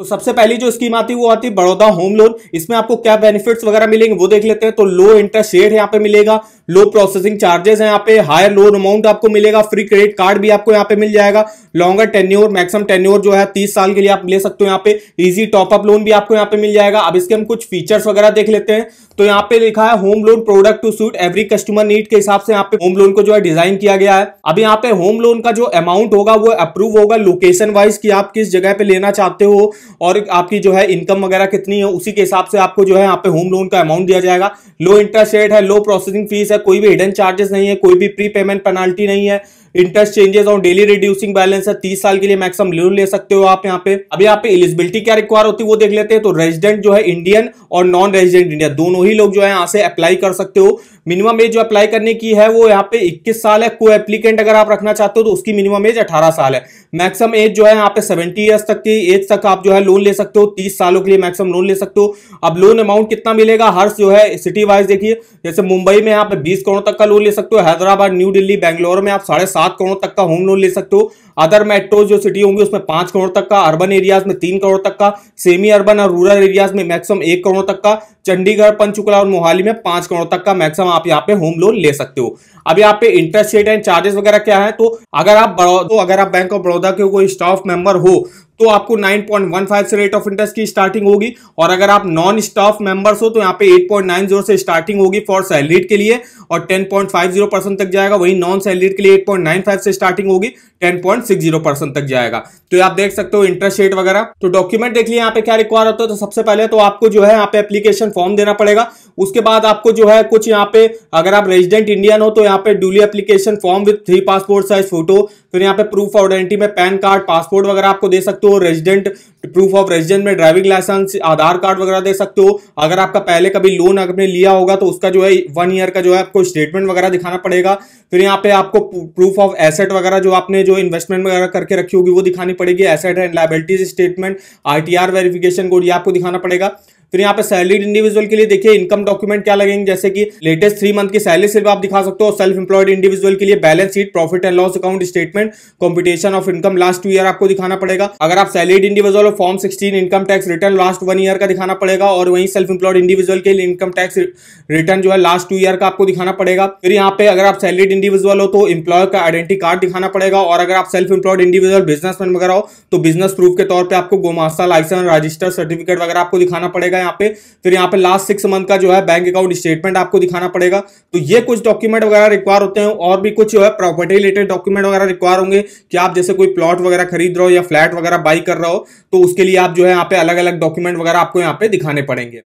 तो सबसे पहली जो स्कीम आती है, वो आती है बड़ौदा होम लोन। इसमें आपको क्या बेनिफिट्स वगैरह मिलेंगे, वो देख लेते हैं। तो लो इंटरेस्ट रेट यहाँ पे मिलेगा लो प्रोसेसिंग चार्जेस है यहाँ पे हायर लोन अमाउंट आपको मिलेगा फ्री क्रेडिट कार्ड भी आपको यहाँ पे मिल जाएगा। लॉन्गर टेन्योर मैक्सिमम टेन्योर जो है, तीस साल के लिए आप ले सकते हो यहाँ पे। इजी टॉपअप लोन भी आपको यहाँ पे मिल जाएगा। अब इसके हम कुछ फीचर्स वगैरह देख लेते हैं। तो यहाँ पे लिखा है home loan product to suit every customer need के हिसाब से यहाँ पे होम लोन को जो है डिज़ाइन किया गया है। अब यहाँ पे होम लोन का जो अमाउंट होगा, वो अप्रूव होगा। लोकेशन वाइज की आप किस जगह पे लेना चाहते हो। और आपकी जो है इनकम वगैरह कितनी है, उसी के हिसाब से आपको जो है यहाँ पे होम लोन का अमाउंट दिया जाएगा। लो इंटरेस्ट रेट है लो प्रोसेसिंग फ़ीस है, कोई भी हिडन चार्जेस नहीं है, कोई भी प्री पेमेंट पेनाल्टी नहीं है। इंटरेस्ट चेंजेस और डेली रिड्यूसिंग बैलेंस है, तीस साल के लिए मैक्सिमम लोन ले सकते हो आप यहाँ पे। अभी यहाँ पे एलिजिबिलिटी क्या रिक्वायर होती है वो देख लेते हैं। तो रेजिडेंट जो है इंडियन और नॉन रेजिडेंट इंडिया दोनों ही लोग जो है यहाँ से अप्लाई कर सकते हो। मिनिमम एज जो अप्लाई करने की है वो यहाँ पे 21 साल है। को एप्लीकेंट अगर आप रखना चाहते हो तो उसकी मिनिमम एज 18 साल है। मैक्सिमम एज जो है यहाँ पे 70 ईयर्स तक की एज तक आप जो है लोन ले सकते हो। 30 सालों के लिए मैक्सिमम लोन ले सकते हो। अब लोन अमाउंट कितना मिलेगा? हर जो है सिटी वाइज देखिए, जैसे मुंबई में आप बीस करोड़ तक का लोन ले सकते हो। हैदराबाद, न्यू दिल्ली, बैंगलोर में आप साढ़े सात करोड़ तक का होम लोन ले सकते हो। अदर मेट्रो जो सिटी होंगी, उसमें पाँच करोड़ तक का अर्बन एरियाज़ में तीन करोड़ तक का सेमी अर्बन और रूरल एरियाज़ में मैक्सिमम एक करोड़ तक का, चंडीगढ़, पंचकुला और मोहाली में पाँच करोड़ तक का मैक्सिमम आप यहाँ पे होम लोन ले सकते हो। अब यहाँ पे इंटरेस्ट रेट एंड चार्जेस वगैरह क्या है? तो अगर आप तो अगर आप बैंक ऑफ़ बड़ौदा के कोई स्टाफ मेंबर हो तो आपको 9.15 से रेट ऑफ़ इंटरेस्ट की स्टार्टिंग होगी। और अगर आप नॉन स्टाफ मेंबर्स हो तो यहाँ पे 8.90 से स्टार्टिंग होगी फॉर सैलरीड के लिए। और 10.50 परसेंट तक जाएगा, वही नॉन सैलरीड के लिए 8.95 से स्टार्टिंग होगी। 10.60 परसेंट तक जाएगा। तो आप देख सकते हो इंटरेस्ट रेट वगैरह। तो डॉक्यूमेंट देख देखिए यहाँ पे क्या रिक्वायर होता है? तो सबसे पहले तो आपको जो है, यहाँ पे एप्लीकेशन फॉर्म देना पड़ेगा। उसके बाद आपको जो है, कुछ यहाँ पे अगर आप रेजिडेंट इंडियन हो तो यहाँ पे duly application form with three passport size photo फिर यहाँ पे प्रूफ ऑफ़ आइडेंटिटी में पैन कार्ड पासपोर्ट वगैरह आपको दे सकते हो रेजिडेंट प्रूफ ऑफ़ रेजिडेंट में ड्राइविंग लाइसेंस आधार कार्ड वगैरह दे सकते हो। अगर आपका पहले कभी लोन आपने लिया होगा तो उसका जो है वन ईयर का जो है, आपको स्टेटमेंट वगैरह दिखाना पड़ेगा। फिर यहाँ पे आपको प्रूफ ऑफ़ एसेट वगैरह जो आपने जो इन्वेस्टमेंट वगैरह करके रखी होगी, वो दिखानी पड़ेगी। Asset and liabilities statement RTR verification code ये आपको दिखाना पड़ेगा। फिर यहाँ पे सैलरीड इंडिविजुअल के लिए देखिए इनकम डॉक्यूमेंट क्या लगेंगे? जैसे कि लेटेस्ट थ्री मंथ की सैलरी सिर्फ़ आप दिखा सकते हो सेल्फ एम्प्लॉयड इंडिविजुअल के लिए balance sheet profit and loss account statement computation of income last two year आपको दिखाना पड़ेगा। अगर आप salaried individual form sixteen income tax return last one year का दिखाना पड़ेगा और वहीं सेल्फ एम्प्लॉयड इंडिविजुअल के लिए इनकम टैक्स रिटर्न जो है लास्ट टू ईयर का आपको दिखाना पड़ेगा। फिर यहाँ पे अगर आप सैलरीड इंडिविजुअल हो तो इंप्लॉयर का आइडेंटिटी कार्ड दिखाना पड़ेगा और अगर आप सेल्फ एम्प्लॉयड इंडिविजुअल बिजनेसमैन वगैरह हो तो बिज़नेस प्रूफ के तौर पर आपको गोमास्ता लाइसेंस रजिस्टर सर्टिफिकेट वगैरह आपको दिखाना पड़ेगा यहाँ पे। फिर यहाँ पे लास्ट सिक्स मंथ का जो है बैंक अकाउंट स्टेटमेंट आपको दिखाना पड़ेगा। तो ये कुछ डॉक्यूमेंट वगैरह रिक्वायर होते हैं और भी कुछ जो है प्रॉपर्टी रिलेटेड डॉक्यूमेंट वगैरह रिक्वायर होंगे कि आप जैसे कोई प्लॉट वगैरह खरीद रहे हो या फ्लैट वगैरह बाई कर रहे हो तो उसके लिए आप जो है यहाँ पे अलग अलग डॉक्यूमेंट वगैरह आपको यहाँ पे दिखाने पड़ेंगे।